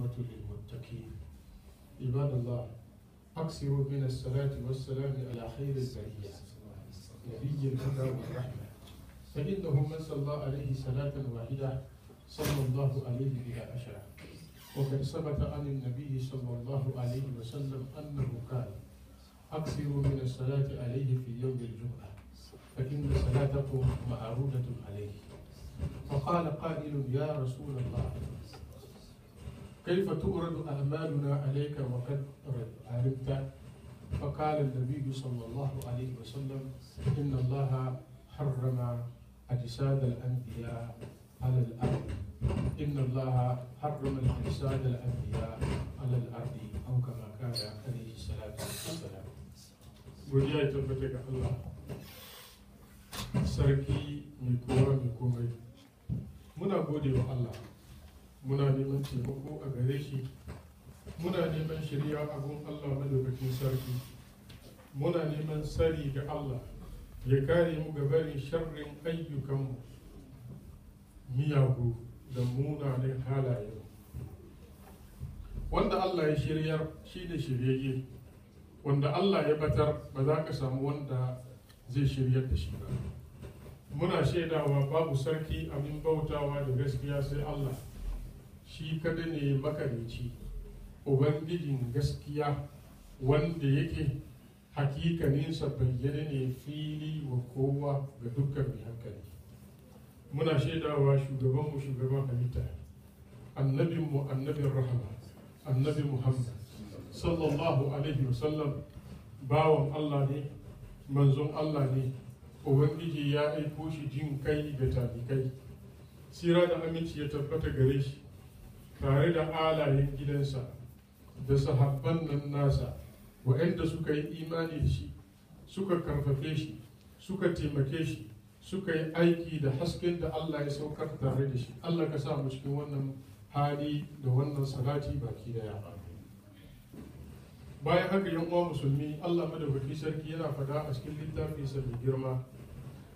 للمتقين. عباد الله أكثروا من الصلاة والسلام على خير البرية. نبي الهدى والرحمة. فإنه من صلى عليه صلاة واحدة صلى الله عليه بها عشرة وقد ثبت عن النبي صلى الله عليه وسلم أنه قال أكثروا من الصلاة عليه في يوم الجمعة فإن صلاتكم معروضة عليه. فقال قائل يا رسول الله كيف تؤرد أعمالنا عليك وقد علمت فقال النبي صلى الله عليه وسلم إن الله حرم أجساد الأنبياء على الأرض. إن الله حرم أجساد الأنبياء على الأرض أو كما كان عليه الصلاة والسلام. godiya ya tabbata ga Allah sarki mai kowa mai komai muna gode muna neman taimako a gare shi muna neman shirya abun Allah madaukakin sarki. Muna neman sari ga Allah ya kare mu ga barin sharrin ayyukanmu. Miyagu da munanan halaye. Wanda Allah ya shiryar shi da shiryayye. Wanda Allah ya batar ba za ka samu wanda zai shiryar da shi ba. Muna shaidawa babu sarki abin bautawa da gaskiya sai Allah. Shi kada ne makarici ubangijin gaskiya wanda yake hakikaninsa bayyane ne fili wa kowa ga dukkan mai hankali. Muna shaidawa shugabanmu shugaban halitta annabinmu annabin rahama annabi muhammad sallallahu alaihi wasallam. Bawan allah ne manzon allah ne. Ubangiji ya aiko shi jin kai da talikai. Tsira da aminci ya tabbata gare shi. Tare da alayen gidansa da sahabban nan nasa waɗanda suka yi imani da shi suka karfafe shi suka taimake shi suka yi aiki da hasken da Allah ya saukar tare da shi. Allah ka sa mu cikin wannan hali da wannan salati baki ɗaya. Bayan haka yan uwa musulmi Allah madaukaki sarki yana fada a cikin littafinsa mai girma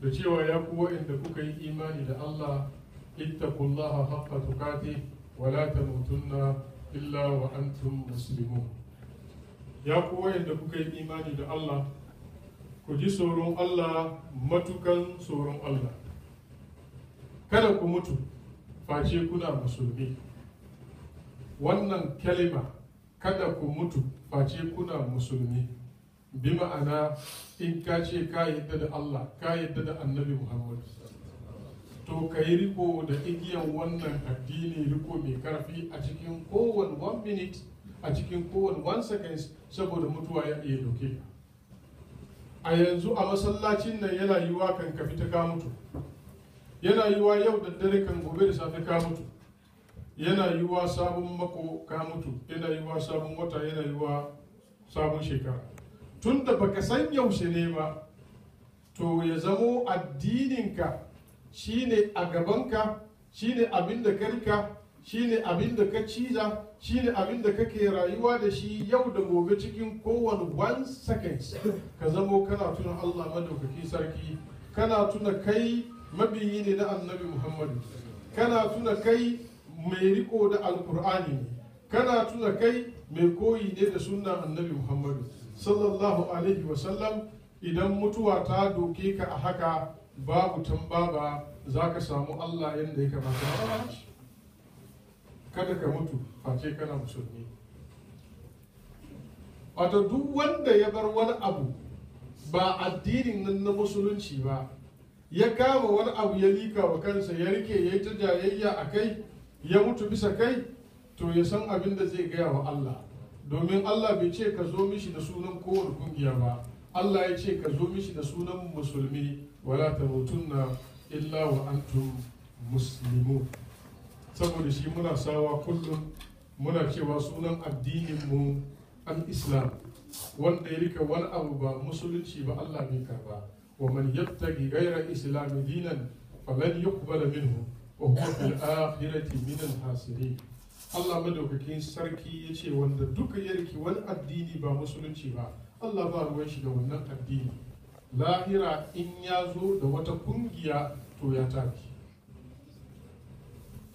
da cewa ya ku waɗanda kuka yi imani da Allah ittaqullaha haqqa tuqatih. Wala tamutunna illa wa antum muslimun ya ku wayanda kuka yi imani da Allah ku ji tsoron Allah matukan tsoron Allah kada ku wannan kalima kada ku mutu face kuna musulmi bi ma'ana in ka ce ka yadda da Allah ka yadda da annabi Muhammad to ka yi riko da igiyan wannan addini riko mai ƙarfi a cikin kowane one minute a cikin kowane one seconds saboda mutuwa ya iya doke a yanzu a masallacin nan yana yiwa kan ka fita ka mutu. Yana yiwa yau da dare kan gobe da safe ka mutu. Yana yiwa sabon mako ka mutu. Yana yiwa sabon wata. Yana yiwa sabon shekara. Tun da baka san yaushe ne ba to ya zamo addininka shine a gabanka shine abin da ka riƙa shine abin da ka ciza shine abin da kake rayuwa da shi yau da gobe cikin kowane one second ka zamo kana tuna Allah madaukaki sarki kana tuna kai mabiyi ne na annabi Muhammadu kana tuna kai mai riko da alkur'ani ne kana tuna kai mai koyi ne da sunnan annabi Muhammadu. Sallallahu alaihi wasallam idan mutuwa ta doke ka a haka babu tambaba za ka samu Allah yadda ya kamata. Kada ka mutu face kana musulmi. Wato duk wanda ya bar wani abu ba addinin nan na musulunci ba ya kama wani abu ya lika wa kansa ya riƙe ya yi ta jayayya a kai ya mutu bisa kai to ya san abin da zai gaya wa Allah. Domin Allah bai ce ka zo mishi da sunan kowane ƙungiya ba. Allah ya ce ka zo mishi da sunan musulmi. Wala tamutunna illa wa antum muslimun saboda shi muna sawa kullum muna cewa sunan addinin mu al-islam wanda ya riƙa wani abu ba musulunci ba Allah bai karɓa wa man yattaqi ghayra islam dinan falan yuqbala minhu wa huwa fil akhirati min al-hasirin Allah madaukakin sarki ya ce wanda duka ya riki wani addini ba musulunci ba Allah ba ruwan shi da wannan addini lahira in ya zo da wata ƙungiya to ya tafi.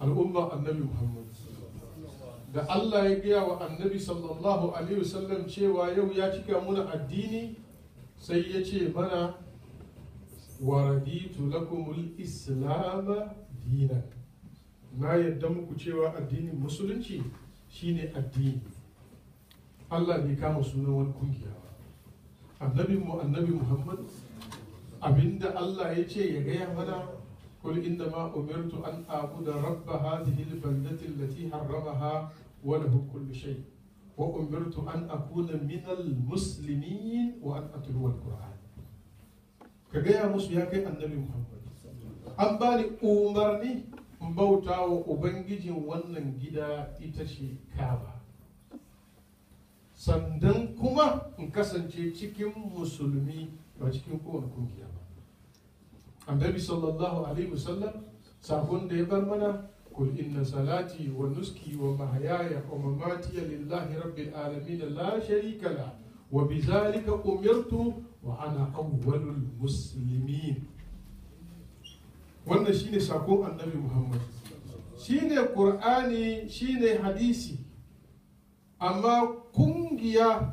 Al'umma annabi muhammad. Da Allah ya gaya wa annabi sallallahu alaihi wasallam cewa yau ya cika muna addini sai ya ce mana wa raditu lakumul islam dinan. Na yadda muku cewa addinin musulunci shine addini. Allah bai kama sunan wani ƙungiya ba. annabin mu annabi Muhammad abinda Allah ya ce ya gaya mana قل إنما أمرت أن أعبد رب هذه البلدة التي حرمها وله كل شيء وأمرت أن أكون من المسلمين وأن أتلو القرآن كجاء musu ya kai annabi Muhammad an bani umarni in bauta wa ubangijin wannan gida ita ce Kaaba sannan kuma in kasance cikin musulmi ba cikin kowane ƙungiya ba. Annabi sallallahu alaihi wasallam saƙon da ya bar mana kul inna salati wa nuski wa mahayaya wa mamati lillahi rabbil alamin la sharika la wa bizalika umirtu wa ana awwalul muslimin. Wannan shine saƙon annabi muhammad. Shine qur'ani shine hadisi. Amma ƙungiya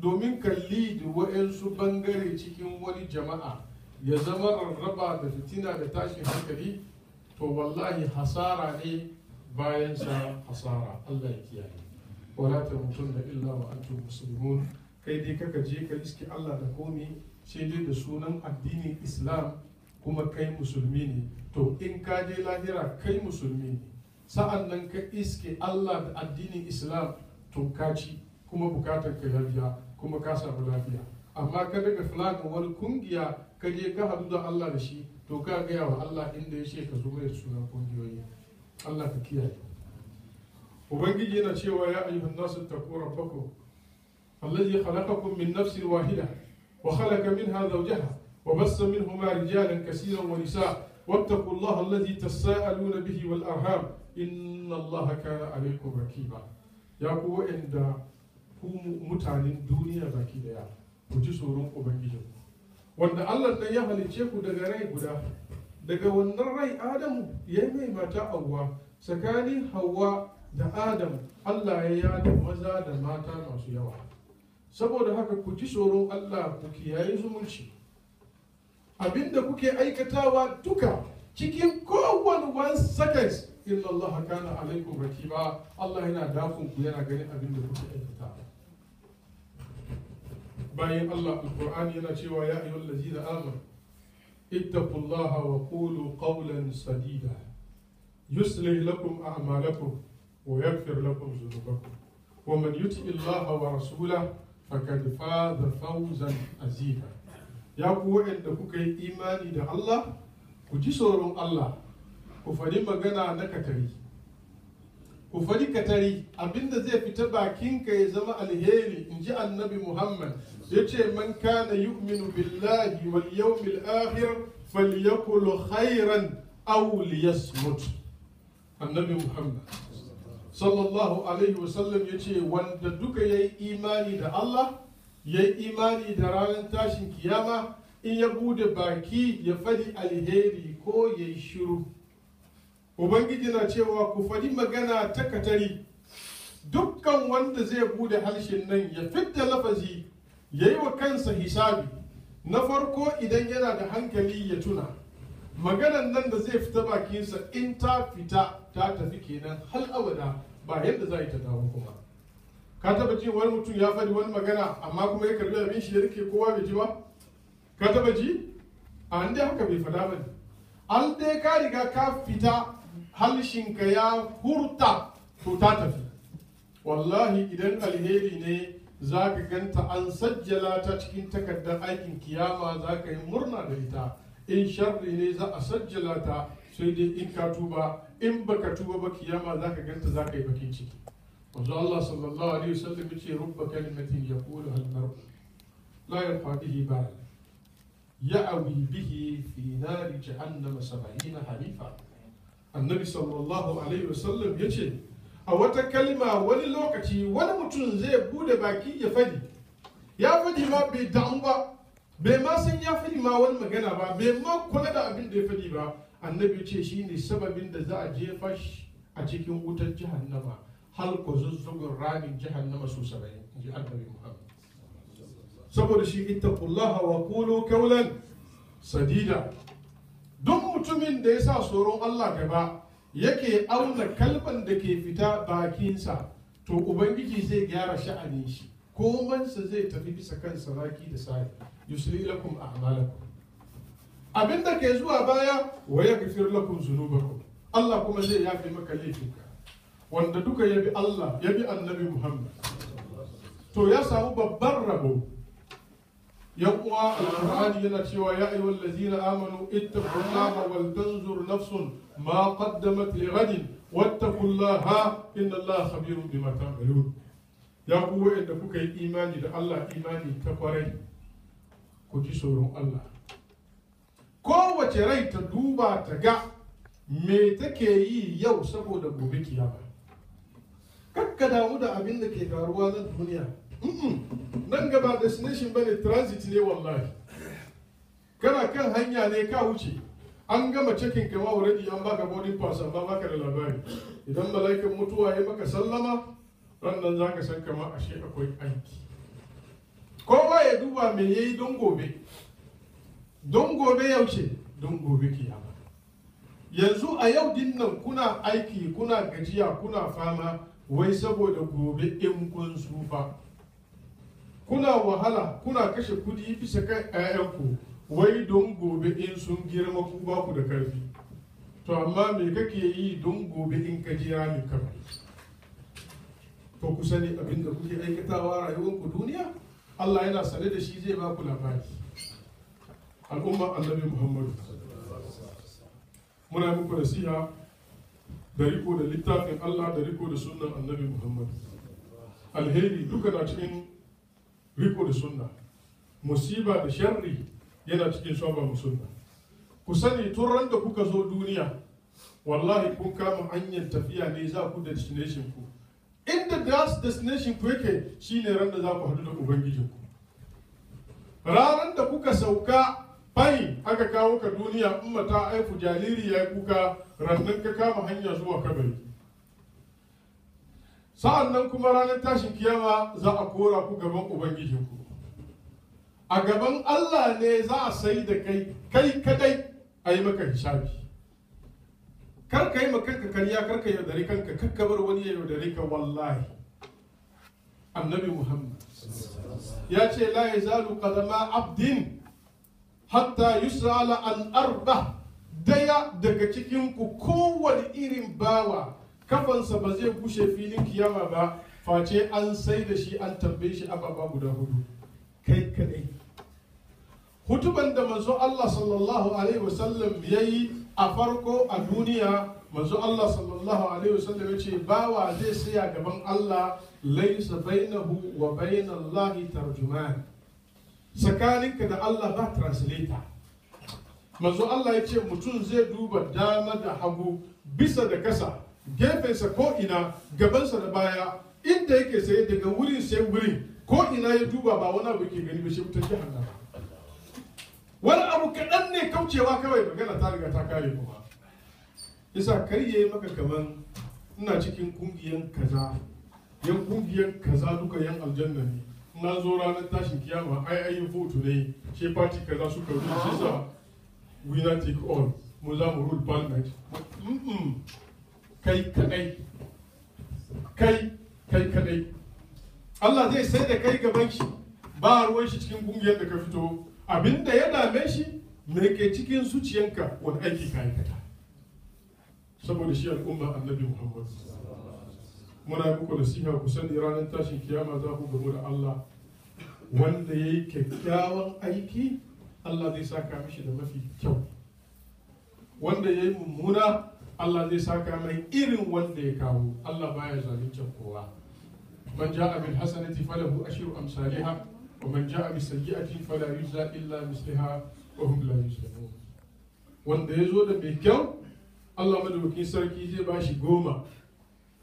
domin kalli da wa'yansu ɓangare cikin wani jama'a ya zama rarraba da fitina da tashin hankali to wallahi hasara ne bayan sa hasara. Allah ya kiyaye. Wala ta mutum da illa wa antum muslimun. Kai dai kaka je ka iske Allah da komi sai dai da sunan addinin Islam kuma kai musulmi ne. To in ka je lahira kai musulmi ne. Sa'an nan ka iske Allah da addinin Islam to ka ci kuma bukatar ka ya biya kuma ka samu lafiya amma ka daga flagan wani kungiya ka je ka hadu da Allah da shi to ka gaya wa Allah inda ya ce ka zo mai sunan kungiyoyi Allah ka kiyaye ubangiji yana cewa ya ayyuhan nasu taqu rabbakum allazi khalaqakum min nafsin wahida wa khalaqa minha zawjaha wa bassa minhuma rijalan kaseeran wa nisaa واتقوا الله الذي تساءلون به والأرham إن الله كان عليكم رقيبا ya ku waɗanda ku mutanen duniya baki ɗaya ku ji tsoron ubangijin wanda allah nan ya halicce ku daga rai guda daga wannan rai adamu ya mai mata awwa tsakanin hawa da adam allah ya yada maza da mata masu yawa. Saboda haka ku ji tsoron allah ku kiyaye zumunci. Abinda kuke aikatawa duka cikin kowane one seconds inna Allah kana alaikum rakiba. Allah yana dafin ku yana ganin abin da kuke aikata bayan Allah alqur'ani yana cewa ya ayyuhal ladzina amanu ittaqullaha wa qulu qawlan sadida. Yuslih lakum a'malakum wa yaghfir lakum dhunubakum. Wa man yuti Allah wa rasulahu faqad faza fawzan azima. Ya ku waɗanda kuka yi imani da Allah ku ji tsoron Allah. Ku faɗi magana na katari. Ku faɗi katari abin da zai fita bakinka ya zama alheri in ji annabi muhammad. Ya ce man kana yu'minu billahi wal yawmil akhir falyakul khairan aw liyasmut. Annabi muhammad sallallahu alaihi wasallam ya ce wanda duka yayi imani da Allah yayi imani da ranar tashin kiyama in ya buɗe baki ya faɗi alheri ko ya yi shiru. Ubangiji na cewa ku faɗi magana ta katari. Dukkan wanda zai buɗe harshen nan ya fidda lafazi ya yi wa kansa hisabi. Na farko idan yana da hankali ya tuna. Maganan nan da zai fita bakinsa in ta fita ta tafi kenan hal abada ba yadda za ta dawo kuma. Ka taba jin wani mutum ya faɗi wani magana amma kuma ya karɓi abin shi ya riƙe kowa bai ji ba? Ka taba ji? A an dai haka bai fada ba ne. An dai ka riga ka fita halshinka ya hurta to ta tafi. Wallahi idan alheri ne za ka ganta an sajjala ta cikin takardar aikin kiyama za ka yi murna da ita. In sharri ne za a sajjala ta sai dai in ka tuba. In baka tuba ba kiyama za ka ganta za ka yi bakin ciki. Wanzu Allah sallallahu alaihi wasallam ya ce rubba kalimatin yaqulu hal mar'u. La yarfa bihi ba'd. Ya'awi bihi fi nari jahannama sab'ina halifa annabi sallallahu alaihi wasallam ya ce a wata kalma wani lokaci wani mutum zai buɗe baki ya faɗi ya faɗi ma bai damu ba bai ma san ya faɗi ma wani magana ba bai ma kula da abin da ya faɗi ba. Annabi ce shine sababin da za a jefa shi a cikin wutar jahannama hal ku zuzzugun ramin jahannama su saba'in in ji annabi muhammad. Saboda shi ittaqullaha wa qulu qawlan sadida. Mutumin da ya sa tsoron Allah gaba yake auna kalban da ke fita bakinsa to ubangiji zai gyara sha'anin shi. Komansa zai tafi bisa kan saraki da sai yusri lakum a'malakum. Abinda ke zuwa baya wa yaghfir lakum zunubakum. Allah kuma zai yafe maka laifinka. Wanda duka yabi Allah yabi annabi Muhammad. To ya samu babban rabo. Yan uwa alqur'ani yana cewa ya ayyuhal ladzina amanu ittaqullaha wal tanzur nafsun ma qaddamat li ghadin wattaqullaha inna allaha khabirun bima ta'malun. Ya ku wa'anda kuka yi imani da Allah imani ta ƙwarai ku ji tsoron Allah. Kowace rai ta duba ta ga me take yi yau saboda gobe kiyama. Kakka damu da abin da ke faruwa na duniya. Nan gaba destination ba ne transit ne wallahi. Kana kan hanya ne ka wuce. An gama cikin kama already an baka boarding pass amma baka da labari. Idan mala'ikan mutuwa ya maka sallama rannan za ka san kama ashe akwai aiki. Kowa ya duba me yayi don gobe. Don gobe yaushe don gobe kiyama. Yanzu a yau ɗin nan kuna aiki kuna gajiya kuna fama wai saboda gobe in kun sufa kuna wahala kuna kashe kuɗi bisa kan 'ya'yanku wai don gobe in sun girma ku ba ku da ƙarfi to amma me kake yi don gobe in ka jira ni kamar to ku sani abin da kuke aikatawa rayuwarku duniya Allah yana sane da shi zai ba ku labari. Al'umma annabi Muhammadu. Muna muku nasiha da riko da littafin Allah da riko da sunnan annabi Muhammadu. Alheri duka na cikin riko da sunna. Musiba da sharri yana cikin mu sunna. Ku sani tun ran da kuka zo duniya wallahi kun kama hanyar tafiya ne za ku destination ku. Inda das destination ku yake shine ran da za ku haɗu da ubangijin ku. Ranar da kuka sauka bai aka kawo ka duniya in mata aifu jariri ya kuka rannan ka kama hanya zuwa kabari. Sa'an nan kuma ranar tashin kiyama za a kora ku gaban ubangijinku. A gaban Allah ne za a sai da kai kai kadai a yi maka hisabi. Kar ka yi kanka karya kar ka yaudari kanka kakkabar wani ya ka wallahi. Annabi muhammad ya ce la yazalu qadama abdin hatta yus'ala an arba ɗaya daga cikin ku kowane irin bawa kafansa ba zai gushe filin kiyama ba face an sai da shi an tambaye shi ababa guda huɗu. Kai kadai. Hutuban da manzo Allah sallallahu alaihi wasallam ya a farko a duniya manzo Allah sallallahu alaihi wasallam ya ce bawa zai saya gaban Allah laisa bainahu wa bainallahi tarjuman. Tsakaninka da Allah ba translator. Manzo Allah ya ce mutum zai duba dama da hagu bisa da kasa. Gefensa ko ina gabansa da baya inda yake saye daga wurin sai wurin ko ina ya duba ba wani abu ke gani ba shi wutar jahannama. Wani abu kaɗan ne kaucewa kawai magana ta riga ta kare kuma. Yasa kar yayi maka kaman ina cikin kungiyan kaza yan kungiyan kaza duka yan aljanna ne. Na zo ranar tashin kiyama ai ai vote ne she party kaza suka rubuta shi sa winner take all. Mu za mu rule parliament kai kadai kai kai kadai Allah zai sai da kai gaban shi ba ruwan shi cikin ƙungiyar da ka fito. Abinda ya dame shi me ke cikin zuciyanka wani aiki ka aikata. Saboda shi al'umma annabi Muhammad. Muna muku nasiha ku sani ranar tashin kiyama za ku gamu da Allah. Wanda ya yi kyakkyawan aiki Allah zai saka mishi da mafi kyau. Wanda ya yi mummuna Allah zai saka mai irin wanda ya kawo. Allah baya zalunci kowa. Man ja'a bil hasanati falahu ashru amsalha wa man ja'a bis sayyi'ati fala yujza illa misliha wa hum la yuzlamun. Wanda ya zo da mai kyau Allah madaukakin sarki zai ba shi goma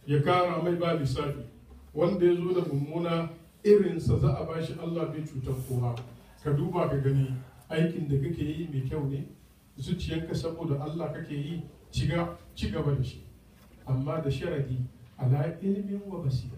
ya kara mai ba lissafi. Wanda ya zo da mummuna irinsa za a bashi Allah bai cutar kowa. Ka duba ka gani aikin da kake yi mai kyau ne zuciyanka saboda Allah kake yi ci gaba da shi. Amma da sharadi ala ilmin wa basira.